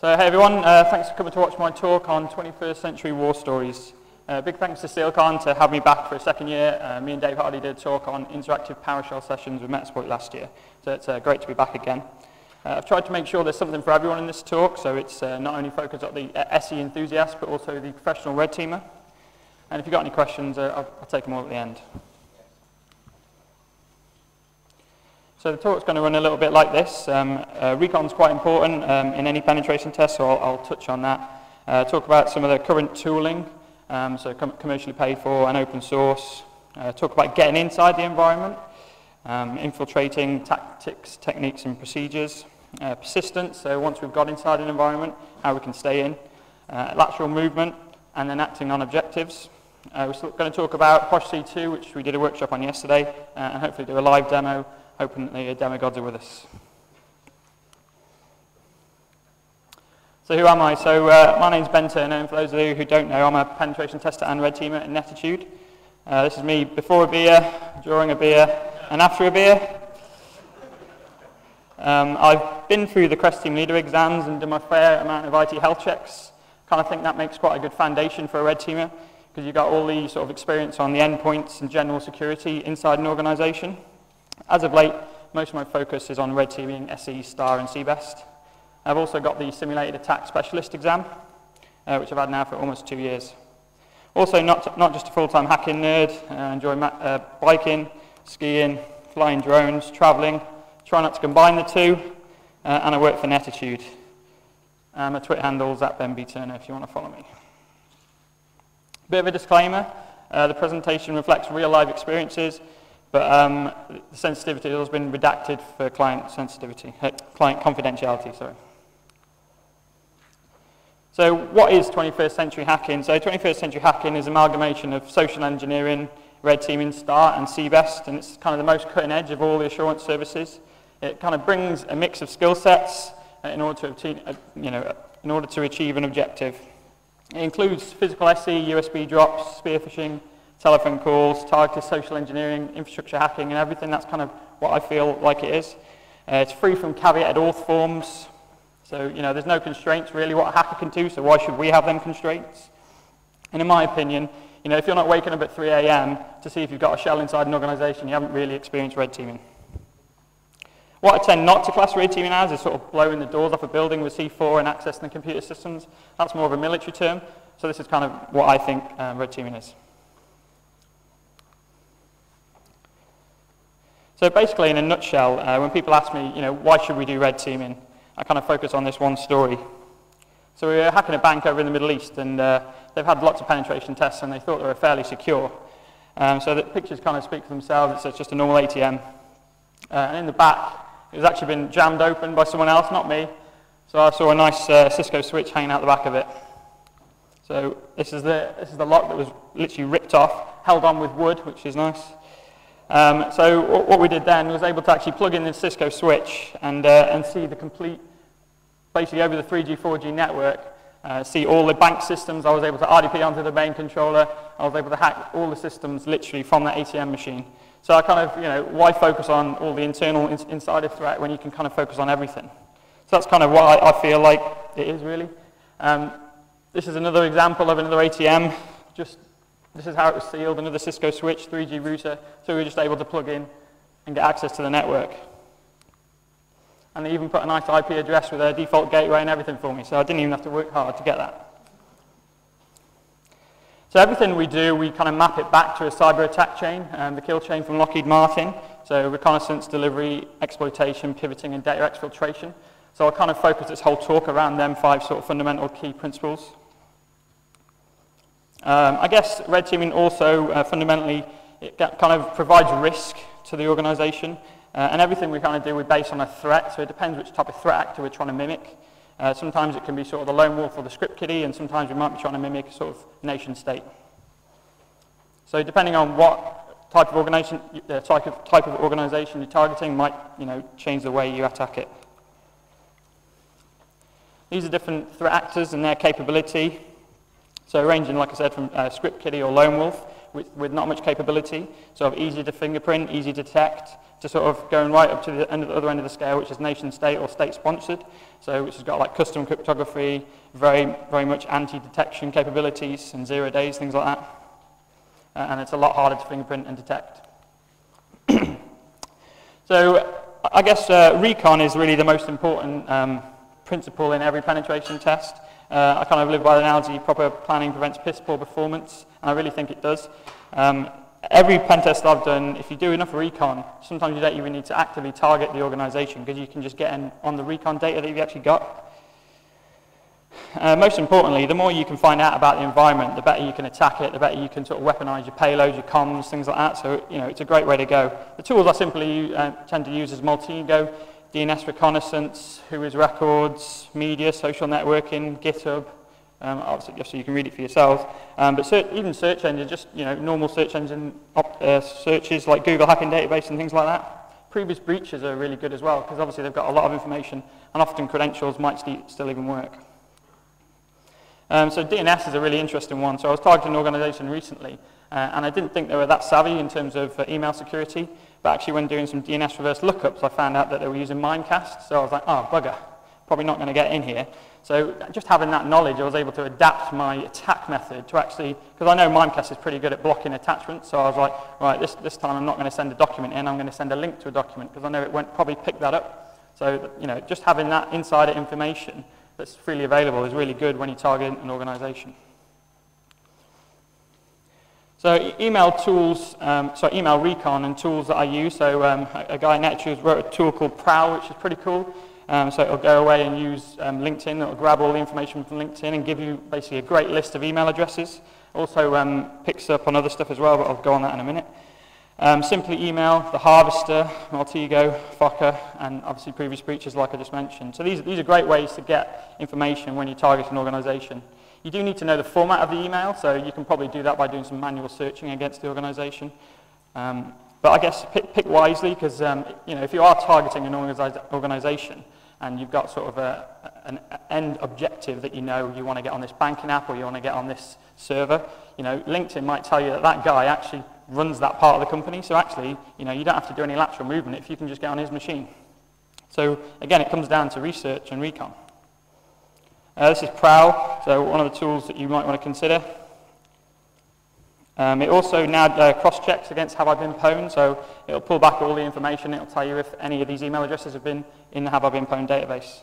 So, hey everyone, uh, thanks for coming to watch my talk on 21st century war stories. Uh, big thanks to SealCon to have me back for a second year. Uh, me and Dave Hardy did a talk on interactive PowerShell sessions with Metasploit last year, so it's uh, great to be back again. Uh, I've tried to make sure there's something for everyone in this talk, so it's uh, not only focused on the SE enthusiast, but also the professional red teamer. And if you've got any questions, I'll, I'll take them all at the end. So the talk's going to run a little bit like this. Um, uh, recon's quite important um, in any penetration test, so I'll, I'll touch on that. Uh, talk about some of the current tooling, um, so com commercially paid for and open source. Uh, talk about getting inside the environment, um, infiltrating tactics, techniques and procedures. Uh, persistence, so once we've got inside an environment, how we can stay in. Uh, lateral movement, and then acting on objectives. Uh, we're going to talk about POSH C2, which we did a workshop on yesterday, and hopefully do a live demo hoping that the demigods are with us. So who am I? So uh, my name's Ben Turner, and for those of you who don't know, I'm a penetration tester and red teamer in Nettitude. Uh, this is me before a beer, during a beer, and after a beer. Um, I've been through the Crest Team Leader exams and done my fair amount of IT health checks. Kind of think that makes quite a good foundation for a red teamer because you've got all the sort of experience on the endpoints and general security inside an organization. As of late, most of my focus is on red teaming, SE, STAR and CBEST. I've also got the simulated attack specialist exam, uh, which I've had now for almost two years. Also, not, not just a full-time hacking nerd, I uh, enjoy uh, biking, skiing, flying drones, traveling, try not to combine the two, uh, and I work for Nettitude. Um, my Twitter handle at Ben B. Turner if you want to follow me. Bit of a disclaimer, uh, the presentation reflects real life experiences but um, the sensitivity has been redacted for client sensitivity, uh, client confidentiality, sorry. So what is 21st century hacking? So 21st century hacking is an amalgamation of social engineering, red teaming, STAR and CBEST, and it's kind of the most cutting edge of all the assurance services. It kind of brings a mix of skill sets uh, in order to obtain, uh, you know, in order to achieve an objective. It includes physical SE, USB drops, spear phishing, telephone calls, targeted social engineering, infrastructure hacking, and everything. That's kind of what I feel like it is. Uh, it's free from caveated auth forms. So, you know, there's no constraints really what a hacker can do, so why should we have them constraints? And in my opinion, you know, if you're not waking up at 3 a.m. to see if you've got a shell inside an organization, you haven't really experienced red teaming. What I tend not to class red teaming as is sort of blowing the doors off a building with C4 and accessing the computer systems. That's more of a military term. So this is kind of what I think um, red teaming is. So basically, in a nutshell, uh, when people ask me, you know, why should we do red teaming, I kind of focus on this one story. So we were hacking a bank over in the Middle East, and uh, they've had lots of penetration tests, and they thought they were fairly secure. Um, so the pictures kind of speak for themselves. It's just a normal ATM. Uh, and in the back, it was actually been jammed open by someone else, not me. So I saw a nice uh, Cisco switch hanging out the back of it. So this is, the, this is the lock that was literally ripped off, held on with wood, which is nice. Um, so what we did then was able to actually plug in the Cisco switch and, uh, and see the complete, basically over the 3G, 4G network, uh, see all the bank systems. I was able to RDP onto the main controller. I was able to hack all the systems literally from that ATM machine. So I kind of, you know, why focus on all the internal in insider threat when you can kind of focus on everything? So that's kind of what I, I feel like it is really. Um, this is another example of another ATM, just this is how it was sealed, another Cisco switch, 3G router, so we were just able to plug in and get access to the network. And they even put a nice IP address with a default gateway and everything for me, so I didn't even have to work hard to get that. So everything we do, we kind of map it back to a cyber attack chain, um, the kill chain from Lockheed Martin. So reconnaissance, delivery, exploitation, pivoting, and data exfiltration. So I'll kind of focus this whole talk around them five sort of fundamental key principles. Um, I guess red teaming also uh, fundamentally it kind of provides risk to the organization. Uh, and everything we kind of do we base on a threat, so it depends which type of threat actor we're trying to mimic. Uh, sometimes it can be sort of the lone wolf or the script kiddie, and sometimes we might be trying to mimic a sort of nation state. So depending on what type of organization, uh, type, of, type of organization you're targeting might you know, change the way you attack it. These are different threat actors and their capability. So ranging, like I said, from uh, script kiddie or lone wolf, with, with not much capability, sort of easy to fingerprint, easy to detect, to sort of going right up to the, end of the other end of the scale, which is nation state or state sponsored. So which has got like custom cryptography, very, very much anti-detection capabilities and zero days, things like that. Uh, and it's a lot harder to fingerprint and detect. so I guess uh, recon is really the most important um, principle in every penetration test. Uh, I kind of live by the analogy, proper planning prevents piss poor performance, and I really think it does. Um, every pen test I've done, if you do enough recon, sometimes you don't even need to actively target the organization because you can just get in on the recon data that you've actually got. Uh, most importantly, the more you can find out about the environment, the better you can attack it, the better you can sort of weaponize your payloads, your comms, things like that. So, you know, it's a great way to go. The tools I simply uh, tend to use is Maltego, DNS reconnaissance, Whois records, media, social networking, GitHub, um, obviously, so you can read it for yourselves. Um, but even search engines, just you know, normal search engine uh, searches like Google Hacking Database and things like that. Previous breaches are really good as well because obviously they've got a lot of information and often credentials might st still even work. Um, so DNS is a really interesting one. So I was targeting an organization recently uh, and I didn't think they were that savvy in terms of uh, email security. But actually when doing some DNS reverse lookups, I found out that they were using Mimecast. So I was like, oh, bugger, probably not going to get in here. So just having that knowledge, I was able to adapt my attack method to actually, because I know Mimecast is pretty good at blocking attachments, so I was like, right, this, this time I'm not going to send a document in, I'm going to send a link to a document, because I know it won't probably pick that up. So, you know, just having that insider information that's freely available is really good when you target an organization. So email tools, um, so email recon and tools that I use. So um, a, guy at Netshoes wrote a tool called Prowl, which is pretty cool. Um, so it'll go away and use um, LinkedIn. It'll grab all the information from LinkedIn and give you basically a great list of email addresses. Also um, picks up on other stuff as well, but I'll go on that in a minute. Um, simply email, the Harvester, Maltego, Fokker, and obviously previous breaches like I just mentioned. So these, these are great ways to get information when you target an organization. You do need to know the format of the email, so you can probably do that by doing some manual searching against the organization. Um, but I guess pick, pick wisely because um, you know, if you are targeting an organization, and you've got sort of a, an end objective that you know you want to get on this banking app or you want to get on this server, you know, LinkedIn might tell you that that guy actually runs that part of the company. So actually, you know, you don't have to do any lateral movement if you can just get on his machine. So again, it comes down to research and recon. Uh, this is Prowl, so one of the tools that you might want to consider. Um, it also now uh, cross-checks against have I been pwned, so it'll pull back all the information. It'll tell you if any of these email addresses have been in the have I been pwned database.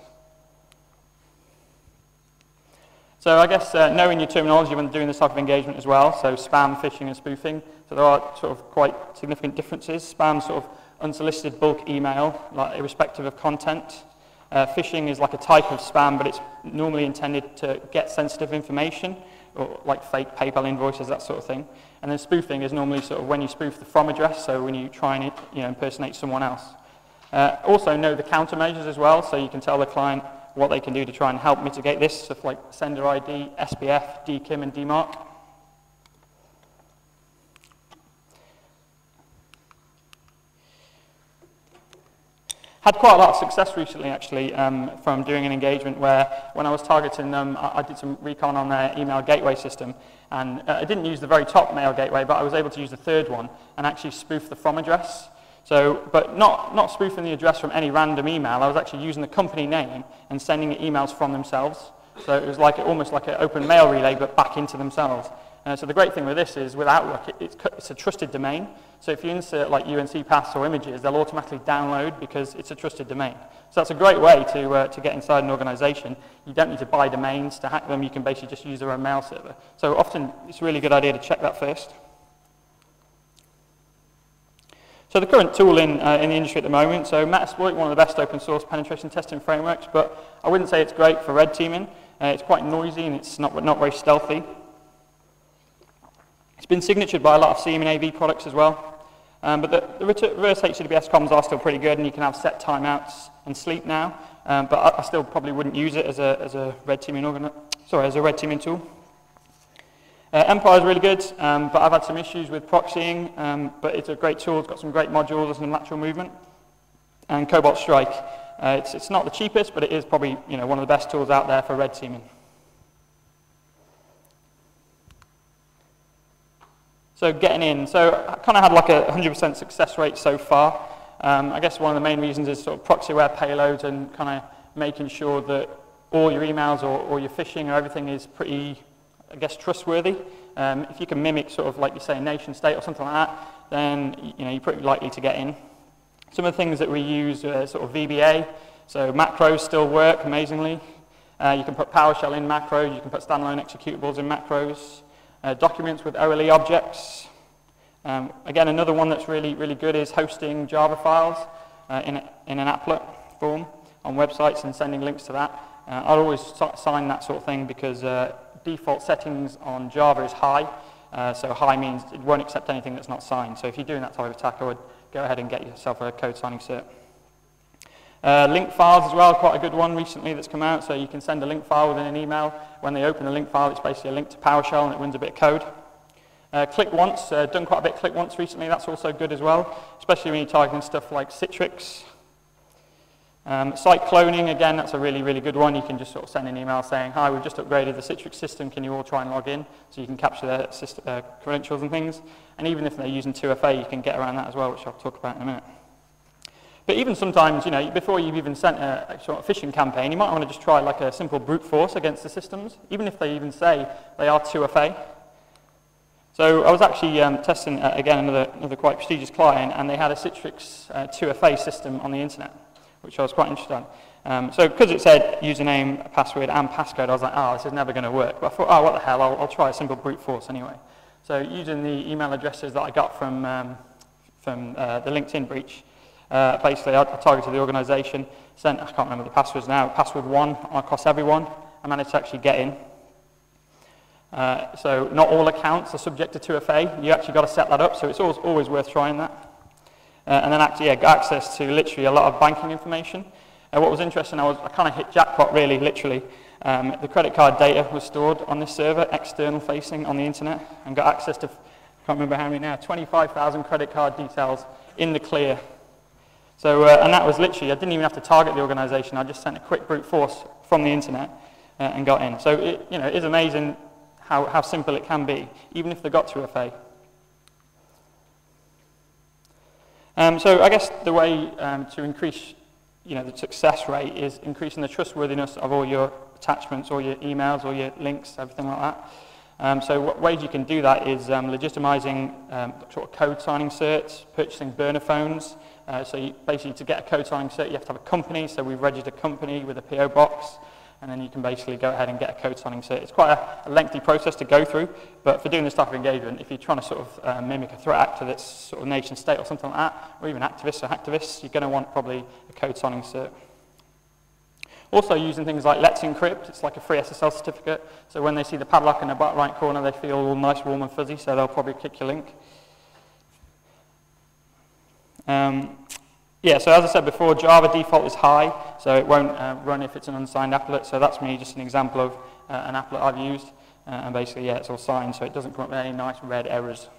So I guess uh, knowing your terminology when doing this type of engagement as well, so spam, phishing, and spoofing. So there are sort of quite significant differences. Spam sort of unsolicited bulk email, like irrespective of content. Uh, phishing is like a type of spam, but it's normally intended to get sensitive information or like fake PayPal invoices, that sort of thing. And then spoofing is normally sort of when you spoof the from address, so when you try and you know, impersonate someone else. Uh, also know the countermeasures as well, so you can tell the client what they can do to try and help mitigate this, stuff like sender ID, SPF, DKIM, and DMARC. Had quite a lot of success recently, actually, um, from doing an engagement where when I was targeting them, I, I did some recon on their email gateway system. And uh, I didn't use the very top mail gateway, but I was able to use the third one and actually spoof the from address. So, but not, not spoofing the address from any random email. I was actually using the company name and sending emails from themselves. So it was like almost like an open mail relay, but back into themselves. Uh, so the great thing with this is with Outlook, it, it's, it's, a trusted domain. So if you insert like UNC paths or images, they'll automatically download because it's a trusted domain. So that's a great way to, uh, to get inside an organization. You don't need to buy domains to hack them. You can basically just use their own mail server. So often it's a really good idea to check that first. So the current tool in, uh, in the industry at the moment, so Metasploit, one of the best open source penetration testing frameworks, but I wouldn't say it's great for red teaming. Uh, it's quite noisy and it's not, not very stealthy. It's been signatured by a lot of CM and AV products as well. Um, but the, the reverse HTTPS comms are still pretty good, and you can have set timeouts and sleep now. Um, but I, I, still probably wouldn't use it as a, as a red teaming organ sorry, as a red teaming tool. Uh, Empire is really good, um, but I've had some issues with proxying, um, but it's a great tool. It's got some great modules and lateral movement. And Cobalt Strike. Uh, it's, it's not the cheapest, but it is probably you know, one of the best tools out there for red teaming. So getting in, so I kind of had like a 100% success rate so far. Um, I guess one of the main reasons is sort of proxy-aware payloads and kind of making sure that all your emails or, or your phishing or everything is pretty, I guess, trustworthy. Um, if you can mimic sort of like you say a nation state or something like that, then you know, you're pretty likely to get in. Some of the things that we use are sort of VBA, so macros still work amazingly. Uh, you can put PowerShell in macros, you can put standalone executables in macros uh, documents with OLE objects. Um, again, another one that's really, really good is hosting Java files uh, in, a, in an applet form on websites and sending links to that. Uh, I'll always sign that sort of thing because uh, default settings on Java is high. Uh, so high means it won't accept anything that's not signed. So if you're doing that type of attack, I would go ahead and get yourself a code signing cert. Uh, link files as well, quite a good one recently that's come out. So you can send a link file within an email. When they open a link file, it's basically a link to PowerShell and it runs a bit of code. Uh, click once, uh, done quite a bit click once recently. That's also good as well, especially when you're targeting stuff like Citrix. Um, site cloning, again, that's a really, really good one. You can just sort of send an email saying, hi, we've just upgraded the Citrix system. Can you all try and log in? So you can capture their system, uh, credentials and things. And even if they're using 2FA, you can get around that as well, which I'll talk about in a minute. But even sometimes, you know, before you've even sent a, a phishing campaign, you might want to just try like a simple brute force against the systems, even if they even say they are 2FA. So I was actually um, testing, uh, again, another, another quite prestigious client, and they had a Citrix uh, 2FA system on the internet, which I was quite interested in. Um, so because it said username, password, and passcode, I was like, oh, this is never going to work. But I thought, oh, what the hell, I'll, I'll, try a simple brute force anyway. So using the email addresses that I got from, um, from uh, the LinkedIn breach, uh, basically, I, I targeted the organisation, sent, I can't remember the passwords now, password one across everyone. I managed to actually get in. Uh, so not all accounts are subject to 2FA. You actually got to set that up, so it's always, always worth trying that. Uh, and then actually, yeah, got access to literally a lot of banking information. Uh, what was interesting, I, was, I kind of hit jackpot really, literally. Um, the credit card data was stored on this server, external facing on the internet, and got access to, I can't remember how many now, 25,000 credit card details in the clear so, uh, and that was literally, I didn't even have to target the organization. I just sent a quick brute force from the internet uh, and got in. So, it, you know, it is amazing how, how simple it can be, even if they got to FA. Um, so I guess the way um, to increase you know, the success rate is increasing the trustworthiness of all your attachments, all your emails, all your links, everything like that. Um, so what ways you can do that is um, legitimizing um, sort of code signing certs, purchasing burner phones, uh, so you, basically to get a code signing cert, you have to have a company. So we've registered a company with a PO box, and then you can basically go ahead and get a code signing cert. It's quite a, a lengthy process to go through, but for doing this type of engagement, if you're trying to sort of uh, mimic a threat actor that's sort of nation state or something like that, or even activists or hacktivists, you're going to want probably a code signing cert. Also using things like Let's Encrypt, it's like a free SSL certificate, so when they see the padlock in the bottom right corner, they feel all nice, warm and fuzzy, so they'll probably click your link. Um, yeah, so as I said before, Java default is high, so it won't uh, run if it's an unsigned applet. So that's me, just an example of uh, an applet I've used. Uh, and basically, yeah, it's all signed, so it doesn't come up with any nice red errors.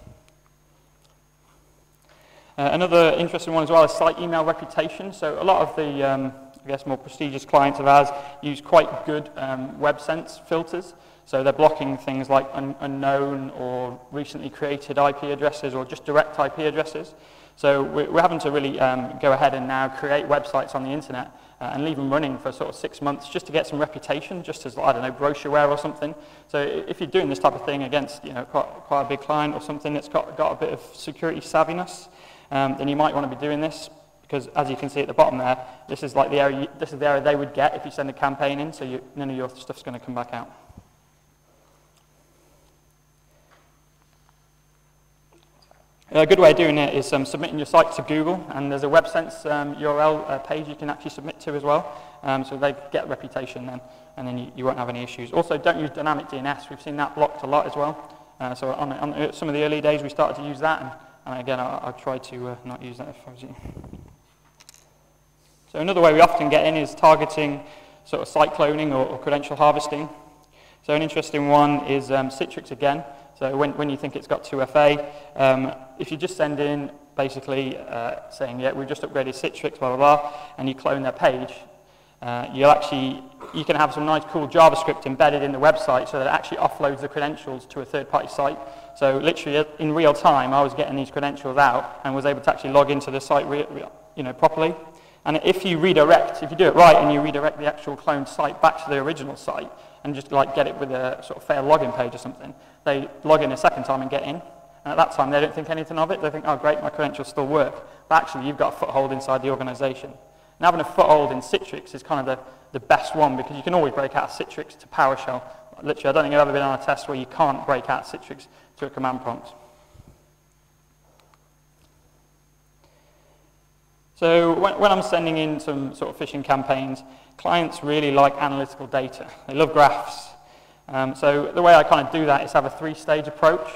Uh, another interesting one as well is site email reputation. So a lot of the, um, I guess, more prestigious clients of ours use quite good um, WebSense filters. So they're blocking things like un unknown or recently created IP addresses or just direct IP addresses. So we're having to really um, go ahead and now create websites on the internet uh, and leave them running for sort of six months just to get some reputation, just as, I don't know, brochureware or something. So if you're doing this type of thing against, you know, quite, quite a big client or something that's got, got a bit of security savviness, um, then you might want to be doing this because as you can see at the bottom there, this is like the area, you, this is the area they would get if you send a campaign in, so you, none of your stuff's going to come back out. A good way of doing it is um, submitting your site to Google, and there's a WebSense um, URL uh, page you can actually submit to as well, um, so they get reputation then, and then you, you, won't have any issues. Also, don't use dynamic DNS. We've seen that blocked a lot as well. Uh, so on, on, some of the early days, we started to use that, and, and again, I, I tried to uh, not use that if I was you. So another way we often get in is targeting sort of site cloning or, or credential harvesting. So an interesting one is um, Citrix again. So when, when you think it's got 2FA, um, if you just send in basically uh, saying, yeah, we've just upgraded Citrix, blah, blah, blah, and you clone their page, uh, you'll actually, you can have some nice cool JavaScript embedded in the website so that it actually offloads the credentials to a third-party site. So literally in real time, I was getting these credentials out and was able to actually log into the site you know, properly. And if you redirect, if you do it right and you redirect the actual cloned site back to the original site and just like get it with a sort of failed login page or something, they log in a second time and get in. And at that time, they don't think anything of it. They think, oh, great, my credentials still work. But actually, you've got a foothold inside the organization. And having a foothold in Citrix is kind of the, the best one because you can always break out Citrix to PowerShell. Literally, I don't think I've ever been on a test where you can't break out Citrix to a command prompt. So when, when, I'm sending in some sort of phishing campaigns, clients really like analytical data. They love graphs. Um, so the way I kind of do that is have a three-stage approach.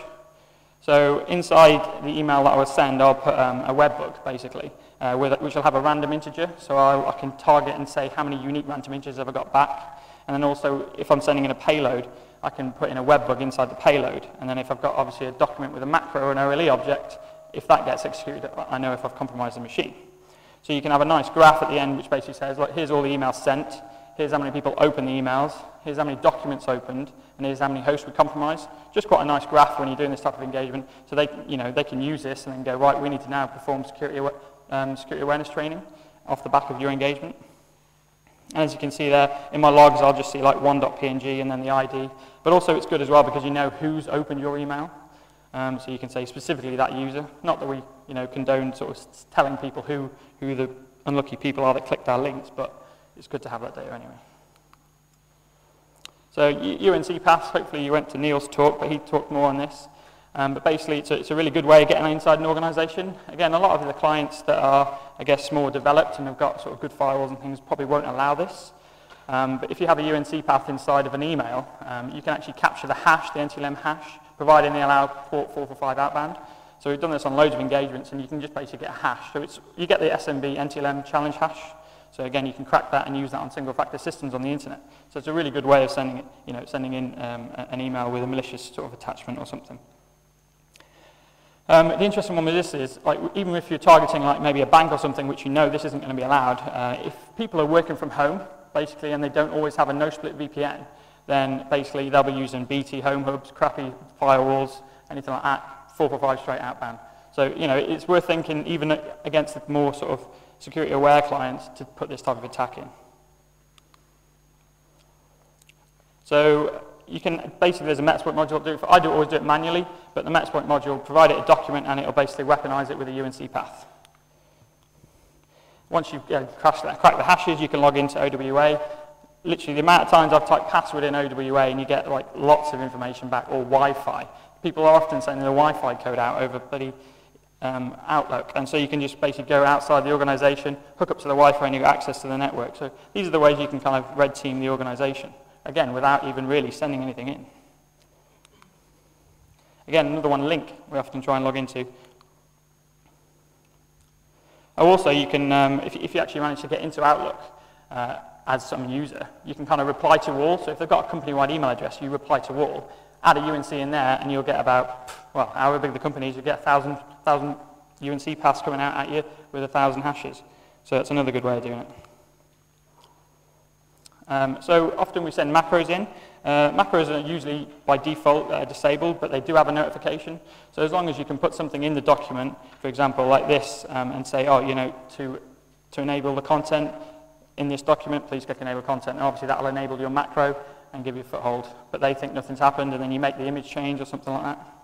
So inside the email that I will send, I'll put um, a webhook, basically uh, with, which will have a random integer. So I'll, I can target and say how many unique random integers have I got back. And then also, if I'm sending in a payload, I can put in a webbug inside the payload. And then if I've got obviously a document with a macro or an OLE object, if that gets executed, I know if I've compromised the machine. So you can have a nice graph at the end which basically says, look, here's all the emails sent, here's how many people open the emails, here's how many documents opened, and here's how many hosts were compromised. Just quite a nice graph when you're doing this type of engagement. So they, you know, they can use this and then go, right, we need to now perform security um, security awareness training off the back of your engagement. And as you can see there, in my logs, I'll just see like one.png and then the ID. But also it's good as well because you know who's opened your email. Um, so you can say specifically that user. Not that we you know, condone sort of telling people who, who the unlucky people are that clicked our links, but it's good to have that data anyway. So UNC Pass, hopefully you went to Neil's talk, but he talked more on this. Um, but basically, it's a, it's a, really good way of getting inside an organization. Again, a lot of the clients that are, I guess, more developed and have got sort of good firewalls and things probably won't allow this. Um, but if you have a UNC path inside of an email, um, you can actually capture the hash, the NTLM hash, providing they allow port 445 outbound. So we've done this on loads of engagements, and you can just basically get a hash. So it's, you get the SMB NTLM challenge hash. So again, you can crack that and use that on single-factor systems on the internet. So it's a really good way of sending, it, you know, sending in um, an email with a malicious sort of attachment or something. Um, the interesting one with this is, like, even if you're targeting like maybe a bank or something which you know this isn't going to be allowed, uh, if people are working from home, basically, and they don't always have a no-split VPN, then basically they'll be using BT home hubs, crappy firewalls, anything like that, 445 straight outbound. So, you know, it's worth thinking even against the more sort of security-aware clients to put this type of attack in. So you can basically there's a Metasploit module do I do always do it manually, but the Metasploit module provide it a document and it'll basically weaponize it with a UNC path. Once you've uh, that, cracked the hashes, you can log into OWA. Literally, the amount of times I've typed password in OWA and you get like lots of information back, or Wi-Fi. People are often sending the Wi-Fi code out over bloody um, Outlook, and so you can just basically go outside the organization, hook up to the Wi-Fi, and you get access to the network. So these are the ways you can kind of red team the organization again, without even really sending anything in. Again, another one, link, we often try and log into. Oh, also, you can, um, if, if, you actually manage to get into Outlook uh, as some user, you can kind of reply to all. So if they've got a company-wide email address, you reply to all, add a UNC in there, and you'll get about, well, however big the company is, you get a thousand, thousand UNC paths coming out at you with a thousand hashes. So that's another good way of doing it. Um, so often we send macros in. Uh, macros are usually by default uh, disabled, but they do have a notification. So as long as you can put something in the document, for example, like this, um, and say, oh, you know, to, to enable the content in this document, please click enable content. And obviously that will enable your macro and give you a foothold. But they think nothing's happened, and then you make the image change or something like that.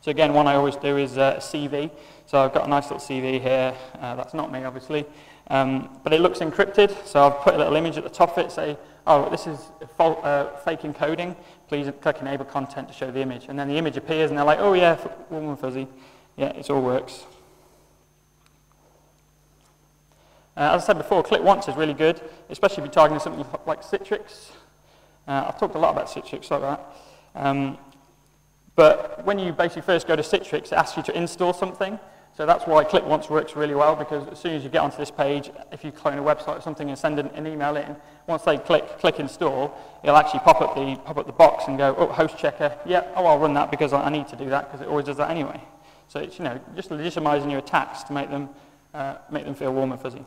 So again, one I always do is uh, a CV. So I've got a nice little CV here. Uh, that's not me, obviously. Um, but it looks encrypted, so I've put a little image at the top of it, say, oh, this is uh, fake encoding. Please click enable content to show the image. And then the image appears, and they're like, oh, yeah, warm and fuzzy. Yeah, it all works. Uh, as I said before, click once is really good, especially if you're targeting something like Citrix. Uh, I've talked a lot about Citrix like that. Um, but when you basically first go to Citrix, it asks you to install something. So that's why click once works really well because as soon as you get onto this page, if you clone a website or something and send an, an email in, once they click click install, it'll actually pop up the pop up the box and go, oh, host checker, yeah, oh, I'll run that because I need to do that because it always does that anyway. So it's you know just legitimizing your attacks to make them uh, make them feel warm and fuzzy.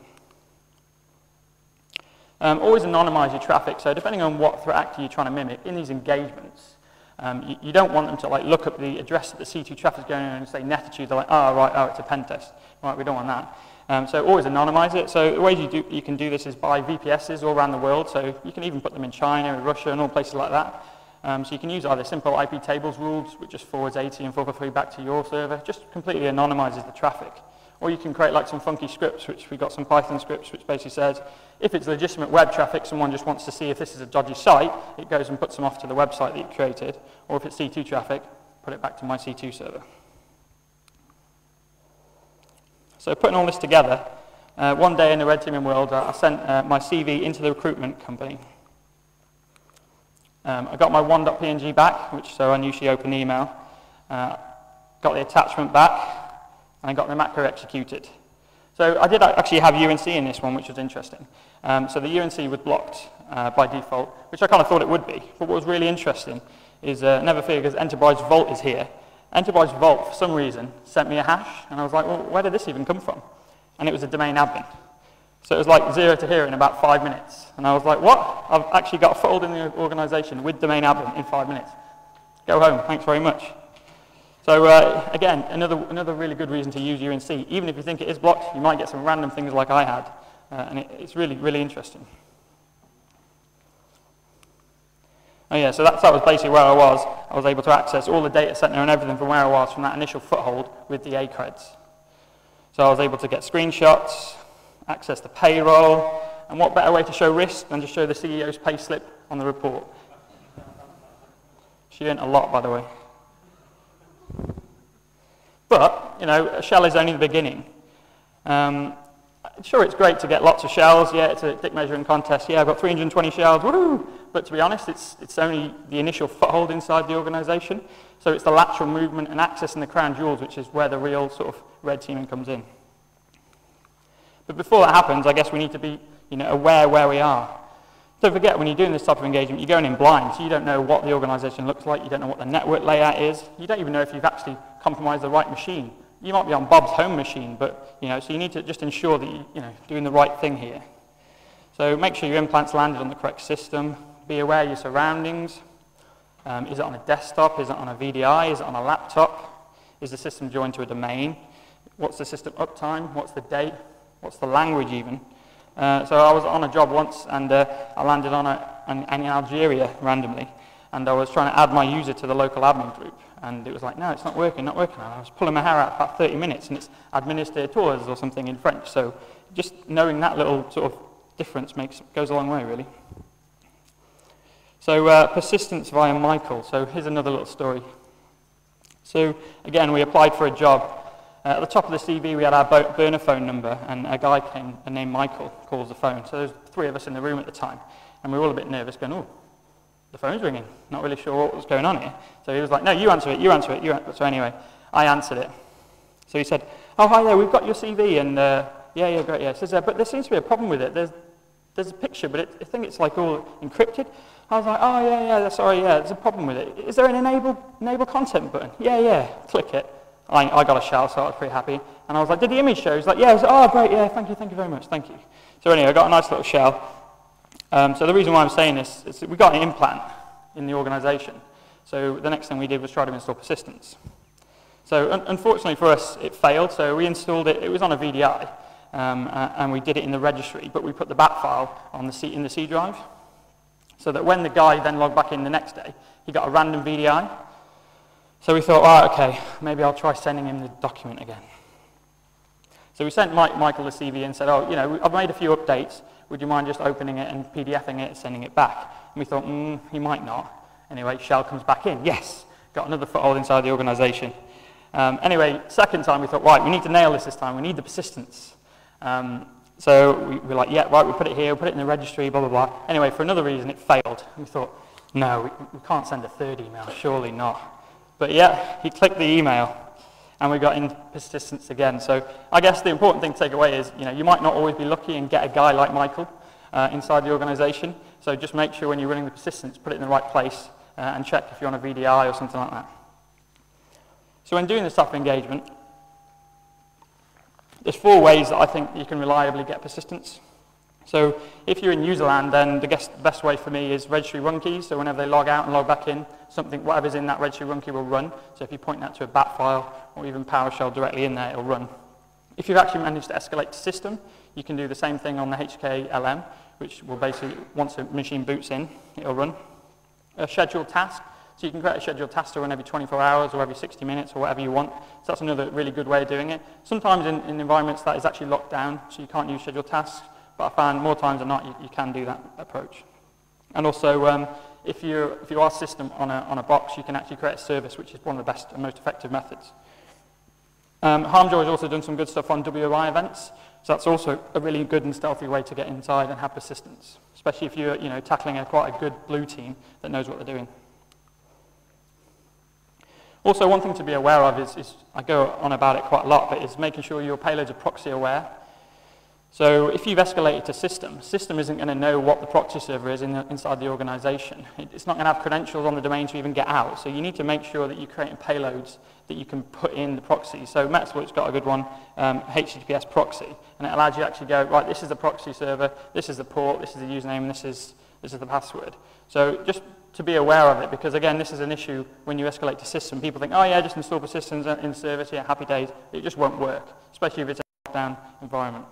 Um, always anonymize your traffic. So depending on what threat actor you're trying to mimic, in these engagements, um, you, you, don't want them to like look up the address that the C2 traffic is going on and say Netitude. They're like, oh, right, oh, it's a pen test. Right, we don't want that. Um, so always anonymize it. So the ways you, do, you can do this is by VPSs all around the world. So you can even put them in China and Russia and all places like that. Um, so you can use either simple IP tables rules, which just forwards 80 and 443 back to your server, just completely anonymizes the traffic. Or you can create like some funky scripts, which we got some Python scripts, which basically says, if it's legitimate web traffic, someone just wants to see if this is a dodgy site, it goes and puts them off to the website that you created. Or if it's C2 traffic, put it back to my C2 server. So putting all this together, uh, one day in the red teaming world, uh, I sent uh, my CV into the recruitment company. Um, I got my 1.png back, which so I usually open email. Uh, got the attachment back, and I got the macro executed. So I did actually have UNC in this one, which was interesting. Um, so the UNC was blocked uh, by default, which I kind of thought it would be. But what was really interesting is, uh, never fear, because Enterprise Vault is here. Enterprise Vault, for some reason, sent me a hash, and I was like, well, where did this even come from? And it was a domain admin. So it was like zero to here in about five minutes. And I was like, what? I've actually got a fold in the organization with domain admin in five minutes. Go home, thanks very much. So uh, again, another, another really good reason to use UNC. Even if you think it is blocked, you might get some random things like I had. Uh, and it, it's really, really interesting. Oh yeah, so that's, that was basically where I was. I was able to access all the data center and everything from where I was from that initial foothold with the ACREDs. So I was able to get screenshots, access the payroll, and what better way to show risk than to show the CEO's pay slip on the report. She earned a lot, by the way. But, you know, a shell is only the beginning. Um, sure, it's great to get lots of shells. Yeah, it's a dick measuring contest. Yeah, I've got 320 shells. Woo! But to be honest, it's, it's only the initial foothold inside the organization. So it's the lateral movement and accessing the crown jewels, which is where the real sort of red teaming comes in. But before that happens, I guess we need to be you know, aware where we are. Don't forget, when you're doing this type of engagement, you're going in blind, so you don't know what the organization looks like, you don't know what the network layout is, you don't even know if you've actually compromised the right machine. You might be on Bob's home machine, but, you know, so you need to just ensure that you're you know, doing the right thing here. So make sure your implant's landed on the correct system, be aware of your surroundings. Um, is it on a desktop? Is it on a VDI? Is it on a laptop? Is the system joined to a domain? What's the system uptime? What's the date? What's the language even? Uh, so I was on a job once and uh, I landed on an, in Algeria randomly. And I was trying to add my user to the local admin group. And it was like, no, it's not working, not working. And I was pulling my hair out for about 30 minutes and it's administrateurs or something in French. So just knowing that little sort of difference makes, goes a long way, really. So uh, persistence via Michael. So here's another little story. So again, we applied for a job uh, at the top of the CV, we had our burner phone number, and a guy came named Michael calls the phone. So there's three of us in the room at the time, and we were all a bit nervous, going, "Oh, the phone's ringing." Not really sure what was going on here. So he was like, "No, you answer it. You answer it. You." Answer. So anyway, I answered it. So he said, "Oh, hi there. We've got your CV, and uh, yeah, yeah, great, yeah." Says, uh, "But there seems to be a problem with it. There's there's a picture, but it, I think it's like all encrypted." I was like, "Oh yeah, yeah. Sorry, yeah. There's a problem with it. Is there an enable enable content button?" Yeah, yeah. Click it. I, I got a shout, so I was pretty happy. And I was like, did the image show? He's like, yeah. I was like, oh, great, yeah, thank you, thank you very much, thank you. So anyway, I got a nice little shell. Um, so the reason why I'm saying this is we got an implant in the organization. So the next thing we did was try to install persistence. So un unfortunately for us, it failed. So we installed it, it was on a VDI, um, uh, and we did it in the registry, but we put the bat file on the C in the C drive. So that when the guy then logged back in the next day, he got a random VDI, so we thought, right, okay, maybe I'll try sending him the document again. So we sent Mike, Michael the CV and said, oh, you know, I've made a few updates. Would you mind just opening it and PDFing it and sending it back? And we thought, mm, he might not. Anyway, Shell comes back in. Yes, got another foothold inside the organization. Um, anyway, second time we thought, right, we need to nail this this time. We need the persistence. Um, so we were like, yeah, right, we put it here, we put it in the registry, blah, blah, blah. Anyway, for another reason, it failed. And we thought, no, we, we can't send a third email, surely not. But yeah, he clicked the email and we got in persistence again. So I guess the important thing to take away is, you know, you might not always be lucky and get a guy like Michael uh, inside the organization. So just make sure when you're running the persistence, put it in the right place uh, and check if you're on a VDI or something like that. So when doing this type engagement, there's four ways that I think you can reliably get persistence. So if you're in user land, then the best way for me is registry run keys. So whenever they log out and log back in, something, whatever's in that registry run key will run. So if you point that to a bat file or even PowerShell directly in there, it'll run. If you've actually managed to escalate to system, you can do the same thing on the HKLM, which will basically, once a machine boots in, it'll run. A scheduled task, so you can create a scheduled task to run every 24 hours or every 60 minutes or whatever you want. So that's another really good way of doing it. Sometimes in, in environments that is actually locked down, so you can't use scheduled tasks. But I found more times than not, you, you can do that approach. And also, um, if, you if you are system on a, on a box, you can actually create a service, which is one of the best and most effective methods. Um, Harmjoy has also done some good stuff on WI events. So that's also a really good and stealthy way to get inside and have persistence, especially if you're you know, tackling a quite a good blue team that knows what they're doing. Also, one thing to be aware of is, is, I go on about it quite a lot, but is making sure your payloads are proxy aware. So if you've escalated to system, system isn't going to know what the proxy server is in the, inside the organization. it's not going to have credentials on the domain to even get out. So you need to make sure that you're creating payloads that you can put in the proxy. So Metasploit's got a good one, um, HTTPS proxy, and it allows you to actually go, right, this is the proxy server, this is the port, this is the username, this is, this is the password. So just to be aware of it, because again, this is an issue when you escalate to system. People think, oh yeah, just install persistence in service, yeah, happy days. It just won't work, especially if it's a lockdown environment.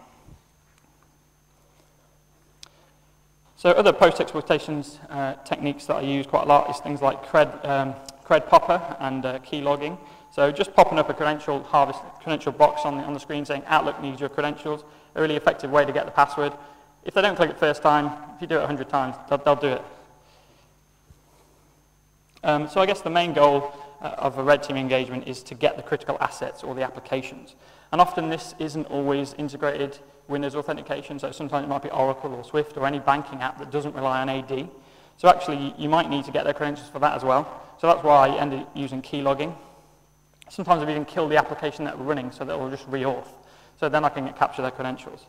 So other post-exploitations uh, techniques that I use quite a lot is things like cred, um, cred popper and uh, key logging. So just popping up a credential harvest credential box on the, on the screen saying Outlook needs your credentials, a really effective way to get the password. If they don't click it first time, if you do it 100 times, they'll, they'll do it. Um, so I guess the main goal uh, of a red team engagement is to get the critical assets or the applications. And often this isn't always integrated Windows authentication, so sometimes it might be Oracle or Swift or any banking app that doesn't rely on AD. So actually, you might need to get their credentials for that as well. So that's why I ended up using key logging. Sometimes I've even killed the application that we're running so that it will just reauth. So then I can capture their credentials.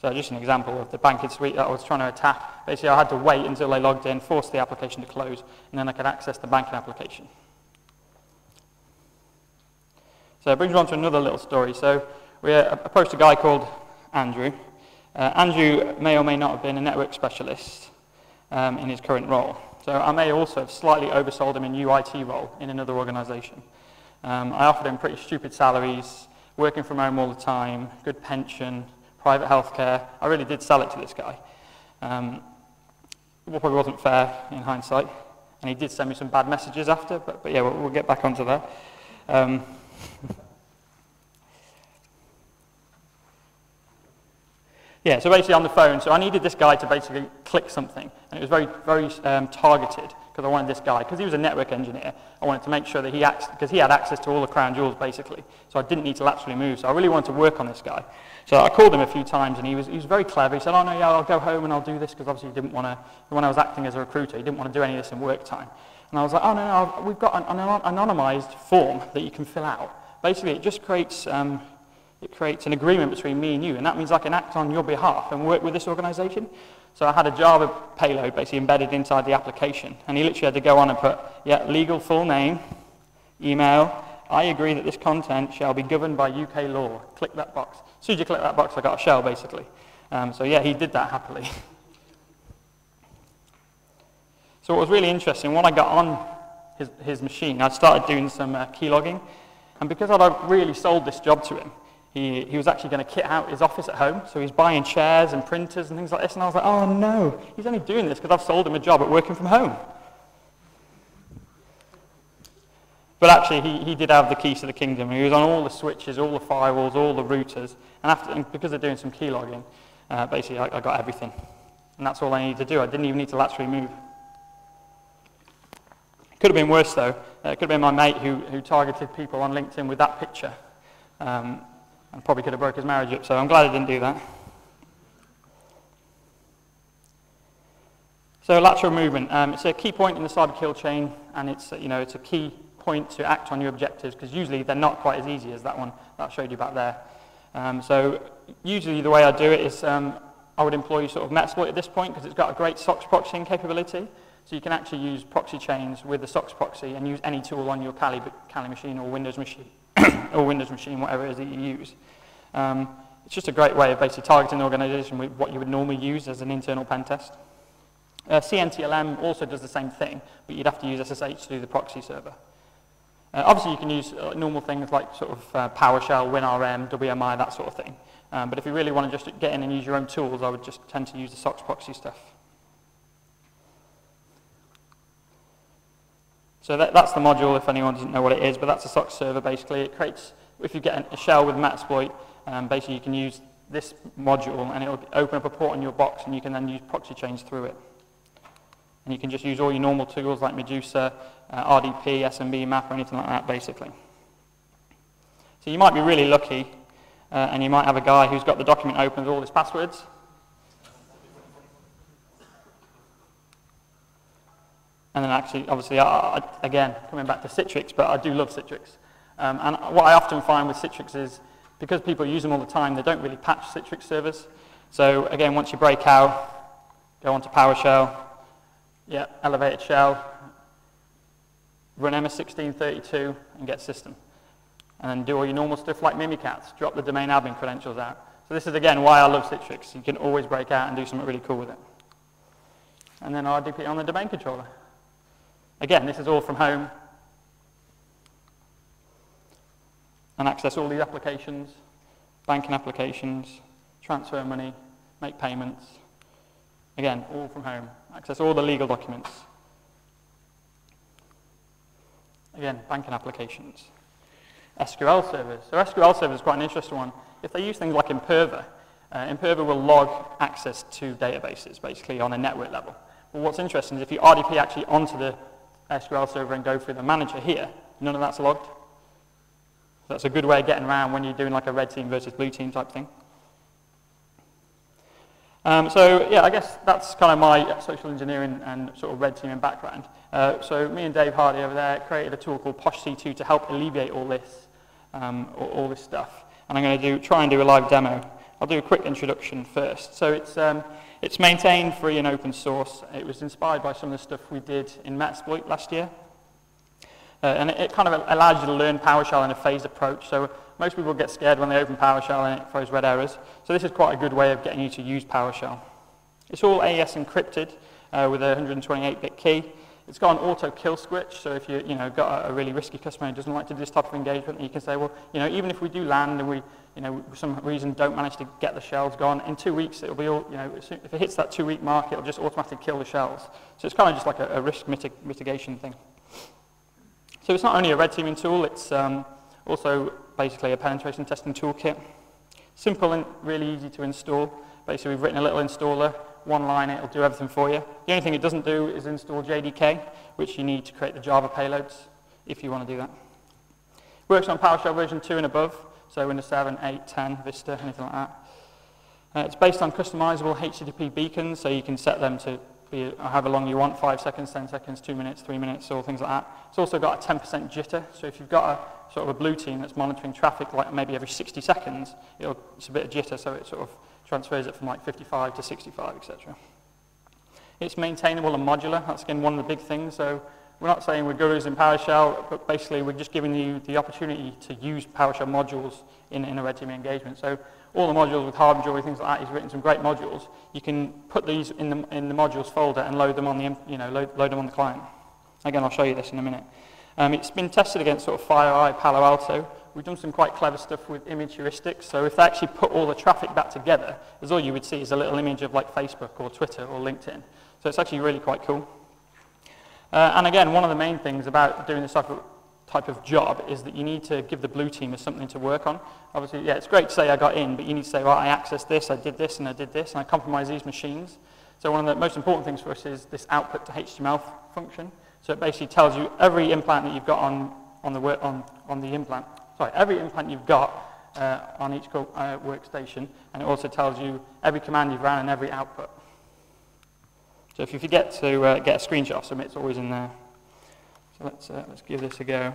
So just an example of the banking suite that I was trying to attack. Basically, I had to wait until they logged in, force the application to close, and then I could access the banking application. So it brings me on to another little story. So we approached a guy called Andrew. Uh, Andrew may or may not have been a network specialist um, in his current role. So I may also have slightly oversold him in a new IT role in another organization. Um, I offered him pretty stupid salaries, working from home all the time, good pension, private healthcare. I really did sell it to this guy. Um, probably wasn't fair in hindsight. And he did send me some bad messages after, but, but yeah, we'll, we'll get back onto that. Um, Yeah, so basically on the phone, so I needed this guy to basically click something, and it was very, very um, targeted because I wanted this guy, because he was a network engineer, I wanted to make sure that he, because he had access to all the crown jewels basically, so I didn't need to laterally move, so I really wanted to work on this guy. So I called him a few times, and he was, he was very clever. He said, oh no, yeah, I'll go home and I'll do this, because obviously he didn't want to, when I was acting as a recruiter, he didn't want to do any of this in work time. And I was like, oh no, no, we've got an, an anonymized form that you can fill out. Basically, it just creates um, it creates an agreement between me and you, and that means I can act on your behalf and work with this organization. So I had a Java payload basically embedded inside the application, and he literally had to go on and put, yeah, legal full name, email, I agree that this content shall be governed by UK law. Click that box. As soon as you click that box, I got a shell, basically. Um, so yeah, he did that happily. so what was really interesting, when I got on his, his machine, I started doing some uh, key logging, and because I'd really sold this job to him, he, he was actually going to kit out his office at home, so he's buying chairs and printers and things like this. And I was like, oh no, he's only doing this because I've sold him a job at working from home. But actually, he, he did have the keys to the kingdom. He was on all the switches, all the firewalls, all the routers. And, after, and because they're doing some key logging, uh, basically I, I got everything. And that's all I needed to do. I didn't even need to laterally move. Could have been worse, though. Uh, it could have been my mate who, who targeted people on LinkedIn with that picture. Um, and probably could have broke his marriage up, so I'm glad I didn't do that. So lateral movement, um, it's a key point in the cyber kill chain, and it's, you know, it's a key point to act on your objectives, because usually they're not quite as easy as that one that I showed you back there. Um, so usually the way I do it is um, I would employ sort of Metasploit at this point, because it's got a great SOX proxying capability. So you can actually use proxy chains with the SOX proxy and use any tool on your Kali, Kali machine or Windows machine. or Windows machine, whatever it is that you use. Um, it's just a great way of basically targeting the organization with what you would normally use as an internal pen test. Uh, CNTLM also does the same thing, but you'd have to use SSH do the proxy server. Uh, obviously, you can use uh, normal things like sort of uh, PowerShell, WinRM, WMI, that sort of thing. Um, but if you really want to just get in and use your own tools, I would just tend to use the SOX proxy stuff. So that, that's the module if anyone doesn't know what it is, but that's a SOX server basically. It creates, if you get a shell with Metasploit, um, basically you can use this module and it will open up a port in your box and you can then use proxy chains through it. And you can just use all your normal tools like Medusa, uh, RDP, SMB map, or anything like that, basically. So you might be really lucky, uh, and you might have a guy who's got the document open with all his passwords. And then actually, obviously, I, I, again, coming back to Citrix, but I do love Citrix. Um, and what I often find with Citrix is, because people use them all the time, they don't really patch Citrix servers. So again, once you break out, go onto PowerShell, yeah, elevated shell, run MS1632 and get system. And then do all your normal stuff like Mimikatz, drop the domain admin credentials out. So this is again why I love Citrix. You can always break out and do something really cool with it. And then RDP on the domain controller. Again, this is all from home. And access all these applications, banking applications, transfer money, make payments. Again, all from home. Access all the legal documents. Again, banking applications. SQL servers. So SQL servers is quite an interesting one. If they use things like Imperva, uh, Imperva will log access to databases, basically on a network level. But what's interesting is if you RDP actually onto the SQL server and go through the manager here, none of that's logged. That's a good way of getting around when you're doing like a red team versus blue team type thing. Um, so yeah, I guess that's kind of my social engineering and sort of red teaming background. Uh, so me and Dave Hardy over there created a tool called POSH-C2 to help alleviate all this, um, all, all, this stuff. And I'm going to do, try and do a live demo. I'll do a quick introduction first. So it's, um, it's maintained free and open source. It was inspired by some of the stuff we did in Metasploit last year. Uh, and it, it, kind of allows you to learn PowerShell in a phased approach. So most people get scared when they open PowerShell and it throws red errors. So this is quite a good way of getting you to use PowerShell. It's all AES encrypted uh, with a 128-bit key. It's got an auto kill switch, so if you you know got a, really risky customer who doesn't like to do this type of engagement, you can say, well, you know, even if we do land and we, you know, for some reason don't manage to get the shells gone, in two weeks it'll be all, you know, if it hits that two-week mark, it'll just automatically kill the shells. So it's kind of just like a, a risk mitig mitigation thing. So it's not only a red teaming tool, it's um, also basically a penetration testing toolkit. Simple and really easy to install. Basically, we've written a little installer, one line, it'll do everything for you. The only thing it doesn't do is install JDK, which you need to create the Java payloads, if you want to do that. Works on PowerShell version 2 and above, so Windows 7, 8, 10, Vista, anything like that. Uh, it's based on customizable HTTP beacons, so you can set them to be however long you want, 5 seconds, 10 seconds, 2 minutes, 3 minutes, all things like that. It's also got a 10% jitter, so if you've got a sort of a blue team that's monitoring traffic like maybe every 60 seconds, it'll, it's a bit of jitter, so it sort of transfers it from like 55 to 65, etc. It's maintainable and modular. That's again one of the big things. So we're not saying we're gurus in PowerShell, but basically we're just giving you the opportunity to use PowerShell modules in, in a red team engagement. So all the modules with Harbinger, things like that, he's written some great modules. You can put these in the, in the modules folder and load them on the, you know, load, load them on the client. Again, I'll show you this in a minute. Um, it's been tested against sort of FireEye, Palo Alto. We've done some quite clever stuff with image heuristics. So if they actually put all the traffic back together, as all you would see is a little image of like Facebook or Twitter or LinkedIn. So it's actually really quite cool. Uh, and again, one of the main things about doing this type of, type of job is that you need to give the blue team something to work on. Obviously, yeah, it's great to say I got in, but you need to say, well, I accessed this, I did this, and I did this, and I compromised these machines. So one of the most important things for us is this output to HTML function. So it basically tells you every implant that you've got on, on, the, on, on the implant, sorry, every implant you've got uh, on each uh, workstation, and it also tells you every command you've ran and every output. So if you forget to uh, get a screenshot of some, it's always in there. So let's, uh, let's give this a go.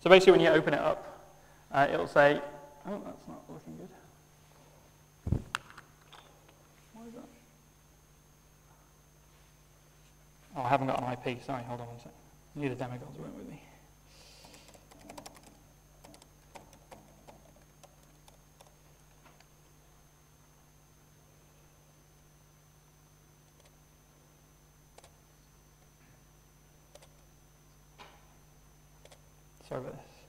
So basically when you open it up, uh, it'll say Oh, that's not looking good. Why is that? Oh, I haven't got an IP. Sorry, hold on one sec. The demigods weren't with me. Sorry about this.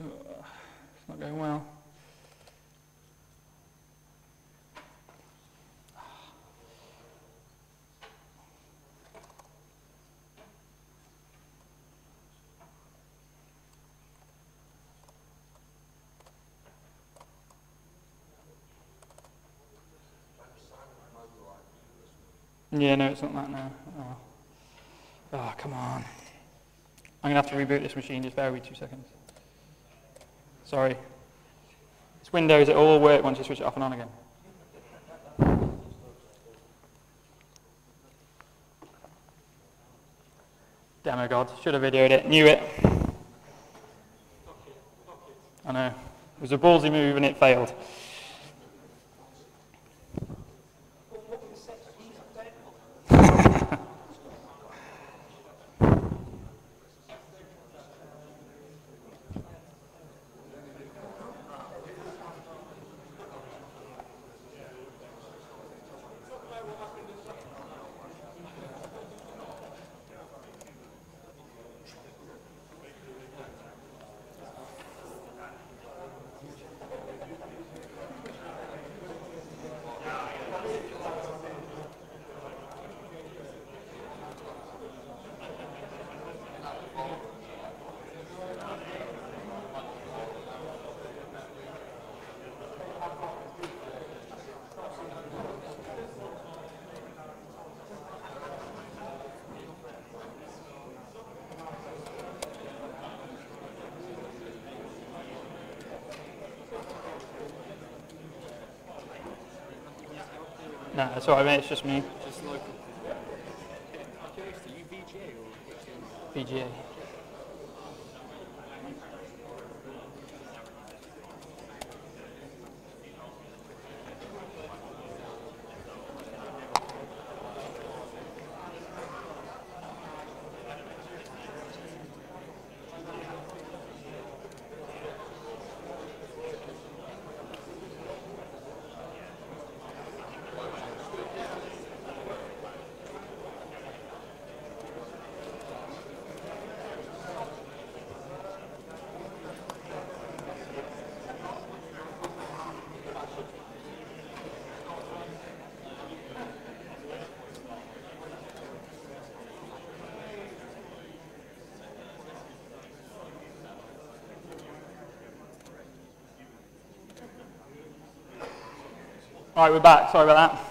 Ugh, It's going well. Yeah, no, it's not that now. Oh, oh come on. I'm going to have to reboot this machine. Just bear with two seconds. Sorry. It's Windows, it all work once you switch it off and on again. Demo God, should have videoed it, knew it. I know. It was a ballsy move and it failed. No, that's all right, mate. It's just me. Just local. Are you VGA All right, we're back. Sorry about that.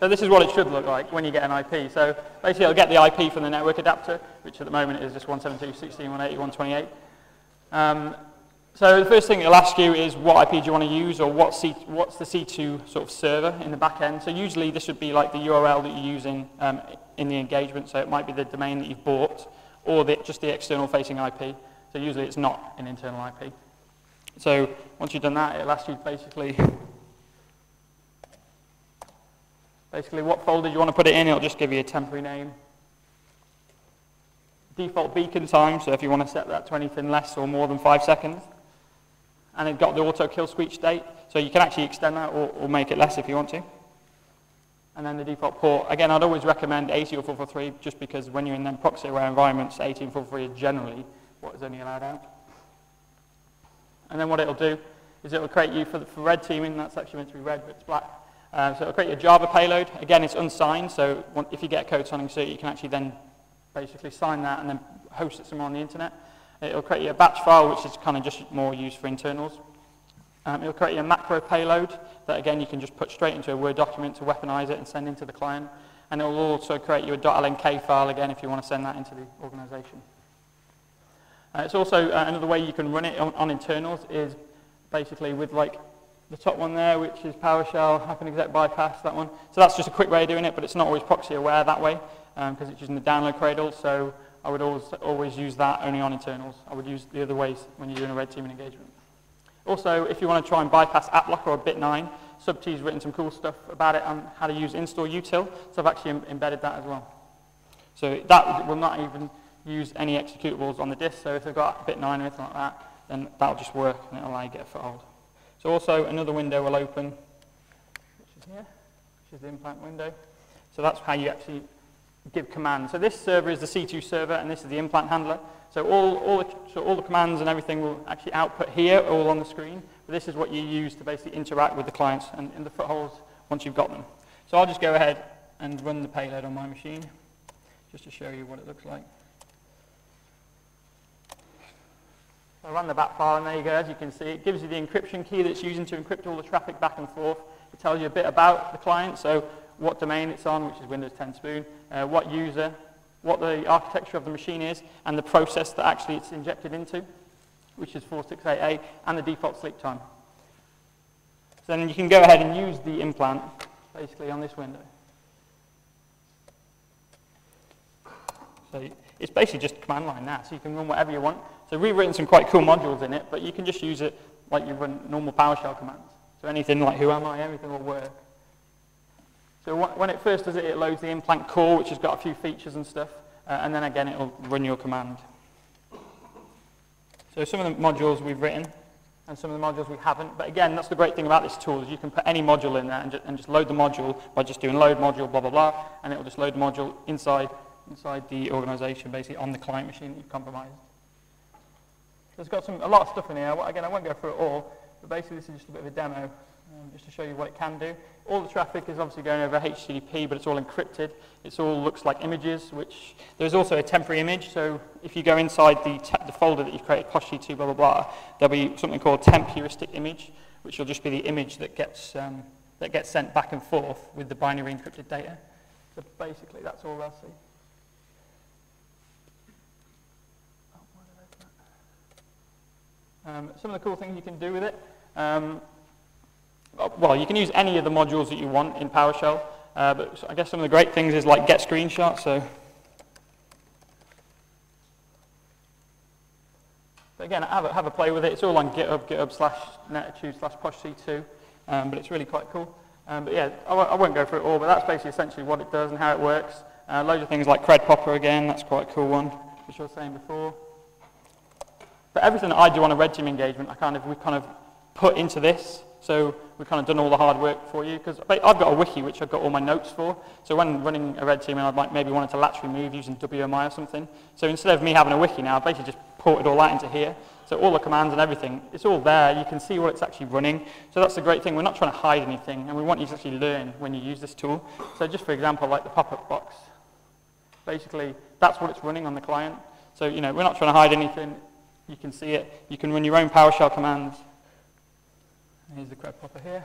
So this is what it should look like when you get an IP. So basically, it'll get the IP from the network adapter, which at the moment is just 172.16.180.128. Um, so the first thing it'll ask you is what IP do you want to use, or what C, what's the C2 sort of server in the back end. So usually this would be like the URL that you're using um, in the engagement. So it might be the domain that you've bought, or the, just the external facing IP. So usually it's not an internal IP. So once you've done that, it'll ask you basically, basically what folder you want to put it in. It'll just give you a temporary name. Default beacon time, so if you want to set that to anything less or more than five seconds. And it's got the auto kill screech date, so you can actually extend that or, or make it less if you want to. And then the default port. Again, I'd always recommend 80 or 443 just because when you're in them proxy aware environments, 80 and 443 is generally what is only allowed out. And then what it'll do is it'll create you for, the, for red teaming, that's actually meant to be red, but it's black. Um, so it'll create a Java payload. Again, it's unsigned, so if you get a code signing cert, you can actually then basically sign that and then host it somewhere on the internet. It'll create you a batch file, which is kind of just more used for internals. Um, it'll create you a macro payload that, again, you can just put straight into a Word document to weaponize it and send into the client. And it will also create you a .lnk file, again, if you want to send that into the organization. Uh, it's also uh, another way you can run it on, on, internals is basically with like the top one there, which is PowerShell, Happen Exec Bypass, that one. So that's just a quick way of doing it, but it's not always proxy aware that way because um, it's using the download cradle. So I would always, always use that only on internals. I would use the other ways when you're doing a red teaming engagement. Also, if you want to try and bypass AppLocker or Bit9, Subt's written some cool stuff about it on how to use install util. So I've actually embedded that as well. So that will not even use any executables on the disk. So if they've got Bit9 or anything like that, then that'll just work and it'll allow you get a foothold. So also another window will open, which is here, which is the implant window. So that's how you actually give commands. So this server is the C2 server and this is the implant handler. So all, all, the, so all the commands and everything will actually output here, all on the screen. But this is what you use to basically interact with the clients and in the footholds once you've got them. So I'll just go ahead and run the payload on my machine just to show you what it looks like. I run the bat file, and there you go. As you can see, it gives you the encryption key that's using to encrypt all the traffic back and forth. It tells you a bit about the client, so what domain it's on, which is Windows 10 Spoon, uh, what user, what the architecture of the machine is, and the process that actually it's injected into, which is 468A, and the default sleep time. So then you can go ahead and use the implant, basically, on this window. So it's basically just command line now, so you can run whatever you want. So we've written some quite cool modules in it, but you can just use it like you run normal PowerShell commands. So anything like who am I, everything will work. So when it first does it, it loads the implant core, which has got a few features and stuff, uh, and then again it'll run your command. So some of the modules we've written, and some of the modules we haven't. But again, that's the great thing about this tool, is you can put any module in there and, ju and just load the module by just doing load module, blah, blah, blah, and it will just load the module inside, inside the organization, basically on the client machine that you've compromised. So it's got some, a lot of stuff in here. Again, I won't go through it all, but basically this is just a bit of a demo, um, just to show you what it can do. All the traffic is obviously going over HTTP, but it's all encrypted. It all looks like images, which there's also a temporary image. So if you go inside the, the folder that you've created, POSH2, blah, blah, blah, there'll be something called temp heuristic image, which will just be the image that gets, um, that gets sent back and forth with the binary encrypted data. So basically, that's all they'll see. Um, some of the cool things you can do with it. Um, well, you can use any of the modules that you want in PowerShell, uh, but I guess some of the great things is like get screenshots. So, but again, have a, have a play with it. It's all on GitHub, GitHub slash Netitude slash POSH2, um, but it's really quite cool. Um, but yeah, I, I won't go through it all, but that's basically essentially what it does and how it works. Uh, loads of things like CredPopper again, that's quite a cool one, which I was saying before. But everything that I do on a red team engagement, I kind of, we kind of put into this. So we've kind of done all the hard work for you because I've got a wiki which I've got all my notes for. So when running a red team and I might maybe wanted to latch remove using WMI or something. So instead of me having a wiki now, I've basically just ported all that into here. So all the commands and everything, it's all there. You can see what it's actually running. So that's the great thing. We're not trying to hide anything and we want you to actually learn when you use this tool. So just for example, like the pop-up box. Basically, that's what it's running on the client. So, you know, we're not trying to hide anything. You can see it. You can run your own PowerShell commands. Here's the CredPopper here.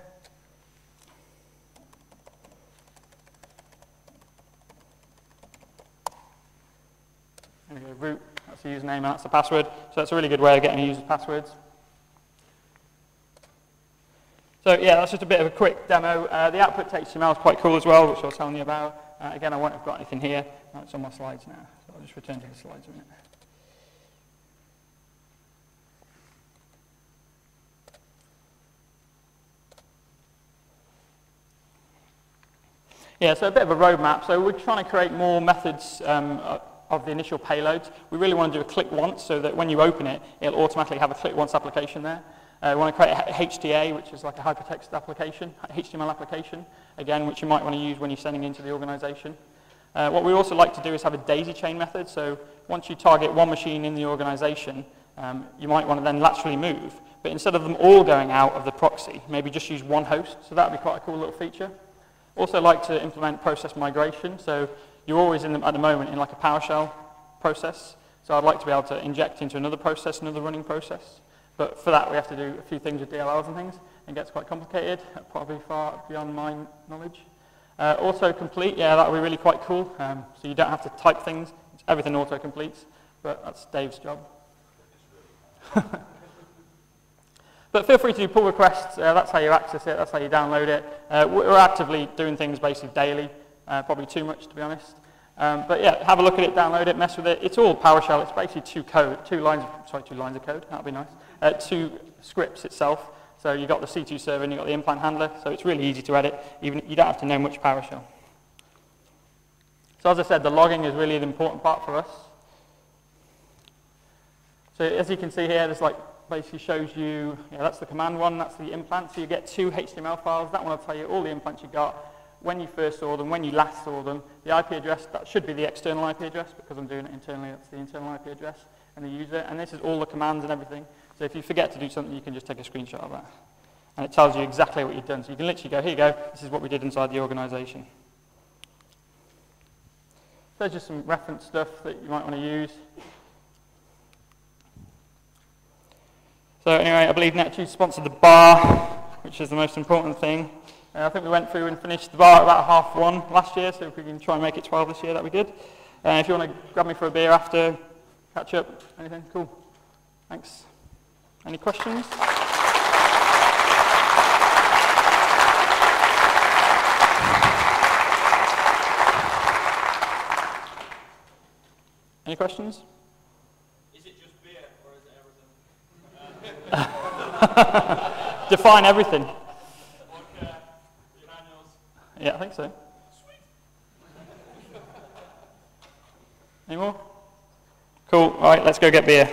There we go, root, that's the username and that's the password. So that's a really good way of getting a users' passwords. So yeah, that's just a bit of a quick demo. Uh, the output HTML is quite cool as well, which I was telling you about. Uh, again, I won't have got anything here. It's on my slides now. So I'll just return to the slides a minute. Yeah, so a bit of a roadmap. So we're trying to create more methods um, of the initial payloads. We really want to do a click once so that when you open it, it'll automatically have a click once application there. Uh, we want to create a HTA, which is like a hypertext application, HTML application, again, which you might want to use when you're sending into the organization. Uh, what we also like to do is have a daisy chain method. So once you target one machine in the organization, um, you might want to then laterally move. But instead of them all going out of the proxy, maybe just use one host. So that would be quite a cool little feature. Also like to implement process migration. So you're always in the, at the moment in like a PowerShell process. So I'd like to be able to inject into another process, another running process. But for that, we have to do a few things with DLLs and things. It gets quite complicated, probably far beyond my knowledge. Uh, autocomplete, yeah, that would be really quite cool. Um, so you don't have to type things. Everything auto-completes, but that's Dave's job. but feel free to do pull requests. Uh, that's how you access it. That's how you download it. Uh, we're actively doing things basically daily. Uh, probably too much, to be honest. Um, but yeah, have a look at it, download it, mess with it. It's all PowerShell. It's basically two code, two lines. Of, sorry, two lines of code. That'd be nice. Uh, two scripts itself. So you've got the C2 server and you've got the implant handler. So it's really easy to edit. Even you don't have to know much PowerShell. So as I said, the logging is really the important part for us. So as you can see here, there's like basically shows you, that's the command one, that's the implant. So you get two HTML files. That one will tell you all the implants you got, when you first saw them, when you last saw them. The IP address, that should be the external IP address because I'm doing it internally, that's the internal IP address and the user. And this is all the commands and everything. So if you forget to do something, you can just take a screenshot of that. And it tells you exactly what you've done. So you can literally go, here you go, this is what we did inside the organization. There's just some reference stuff that you might want to use. So anyway, I believe NetJuice sponsored the bar, which is the most important thing. Uh, I think we went through and finished the bar at about half one last year, so if we can try and make it 12 this year, that'd be good. Uh, if you want to grab me for a beer after, catch up, anything, cool. Thanks. Any questions? Any questions? Is it just beer or is Define everything. Yeah, I think so. Any more? Cool. All right, let's go get beer.